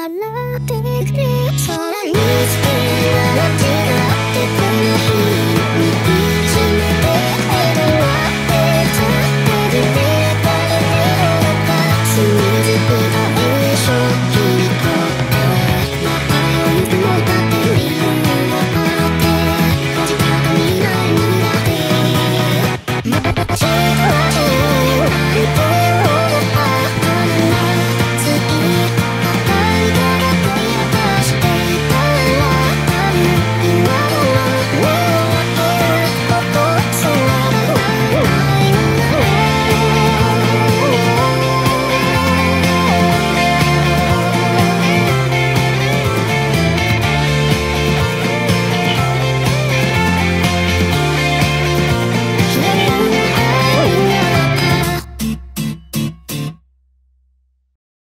され空に好きなら